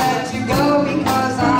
let you go because I